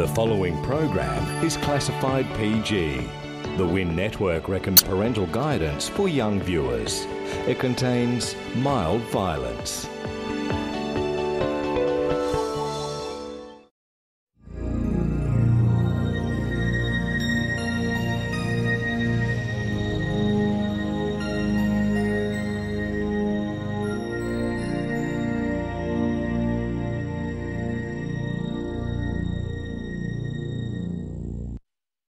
The following program is classified PG. The Win Network recommends parental guidance for young viewers. It contains mild violence.